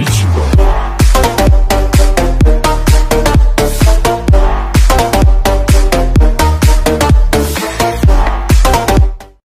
Ichigo.